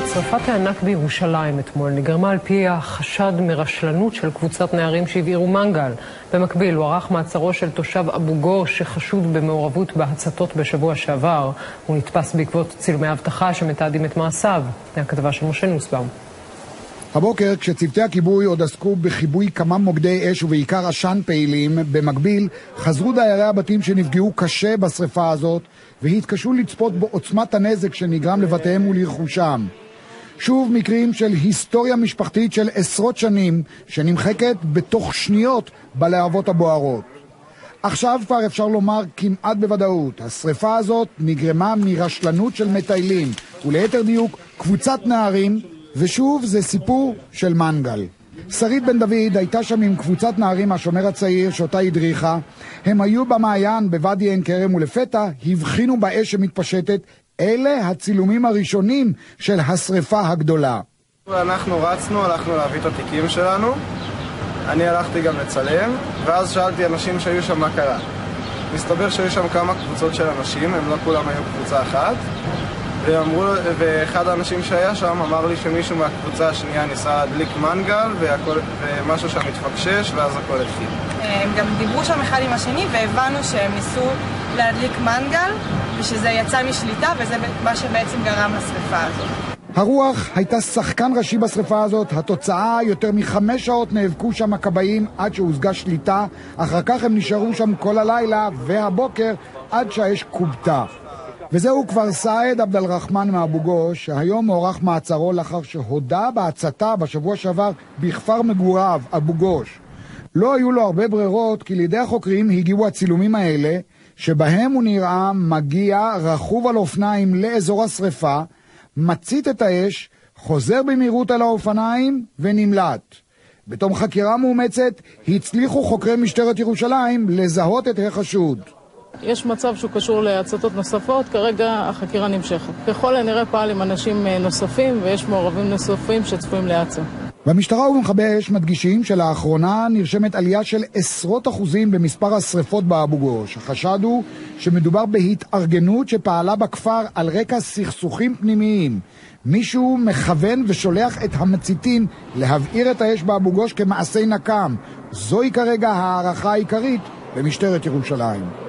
זאת, שרפת הענק בירושלים אתמול נגרמה על פי החשד מרשלנות של קבוצת נערים שהבעירו מנגל. במקביל הוארך מעצרו של תושב אבו גוש שחשוד במעורבות בהצתות בשבוע שעבר. הוא נתפס בעקבות צילומי אבטחה שמתעדים את מעשיו. מהכתבה של משה נוסבאום. הבוקר, כשצוותי הכיבוי עוד עסקו בכיבוי כמה מוקדי אש ובעיקר עשן פעילים, במקביל חזרו דיירי הבתים שנפגעו קשה בשרפה הזאת והתקשו לצפות בעוצמת הנזק שנגרם לבתיהם ולרכושם. שוב מקרים של היסטוריה משפחתית של עשרות שנים שנמחקת בתוך שניות בלהבות הבוערות. עכשיו כבר אפשר לומר כמעט בוודאות, השרפה הזאת נגרמה מרשלנות של מטיילים, וליתר דיוק קבוצת נערים ושוב זה סיפור של מנגל. שרית בן דוד הייתה שם עם קבוצת נערים מהשומר הצעיר שאותה הדריכה. הם היו במעיין בוואדי עין כרם ולפתע הבחינו באש שמתפשטת. אלה הצילומים הראשונים של השרפה הגדולה. אנחנו רצנו, הלכנו להביא את התיקים שלנו. אני הלכתי גם לצלם, ואז שאלתי אנשים שהיו שם מה קרה. מסתבר שהיו שם כמה קבוצות של אנשים, הם לא כולם היו קבוצה אחת. ואמרו, ואחד האנשים שהיה שם אמר לי שמישהו מהקבוצה השנייה ניסה להדליק מנגל והכל, ומשהו שם התפקשש ואז הכל התחיל. הם גם דיברו שם אחד עם השני והבנו שהם ניסו להדליק מנגל ושזה יצא משליטה וזה מה שבעצם גרם לשרפה הזאת. הרוח הייתה שחקן ראשי בשרפה הזאת, התוצאה, יותר מחמש שעות נאבקו שם הכבאים עד שהושגה שליטה, אחר כך הם נשארו שם כל הלילה והבוקר עד שהאש כובתה. וזהו כבר סעד עבד אל-רחמן מאבו גוש, שהיום מוארך מעצרו לאחר שהודה בהצתה בשבוע שעבר בכפר מגוריו, אבו גוש. לא היו לו הרבה ברירות, כי לידי החוקרים הגיעו הצילומים האלה, שבהם הוא נראה מגיע רכוב על אופניים לאזור השרפה, מצית את האש, חוזר במהירות על האופניים ונמלט. בתום חקירה מאומצת הצליחו חוקרי משטרת ירושלים לזהות את החשוד. יש מצב שהוא קשור להצתות נוספות, כרגע החקירה נמשכת. ככל הנראה פעל עם אנשים אה, נוספים ויש מעורבים נוספים שצפויים להיעצר. במשטרה ובמכבי אש מדגישים שלאחרונה נרשמת עלייה של עשרות אחוזים במספר השרפות באבו גוש. החשד הוא שמדובר בהתארגנות שפעלה בכפר על רקע סכסוכים פנימיים. מישהו מכוון ושולח את המציתים להבעיר את האש באבו גוש כמעשי נקם. זוהי כרגע ההערכה העיקרית במשטרת ירושלים.